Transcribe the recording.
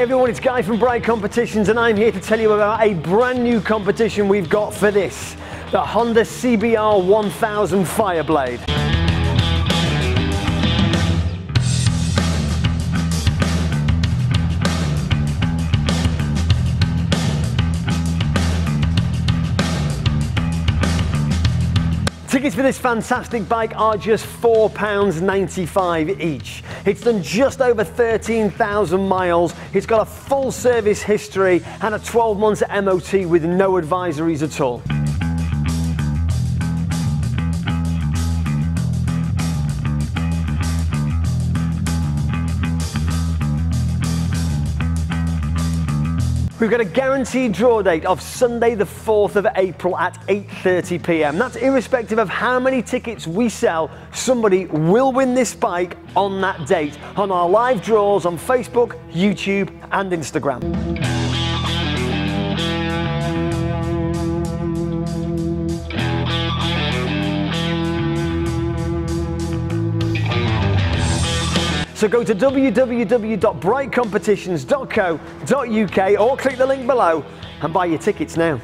Hey everyone, it's Guy from Bright Competitions and I'm here to tell you about a brand new competition we've got for this, the Honda CBR 1000 Fireblade. Tickets for this fantastic bike are just £4.95 each. It's done just over 13,000 miles. It's got a full service history and a 12 months MOT with no advisories at all. We've got a guaranteed draw date of Sunday the 4th of April at 8.30 pm. That's irrespective of how many tickets we sell, somebody will win this bike on that date on our live draws on Facebook, YouTube and Instagram. So go to www.brightcompetitions.co.uk or click the link below and buy your tickets now.